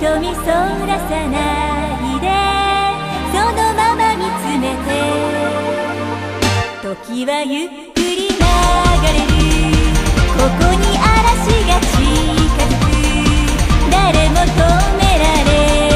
瞳そらさないでそのまま見つめて時はゆっくり流れる。ここに嵐が近づく。誰も止められない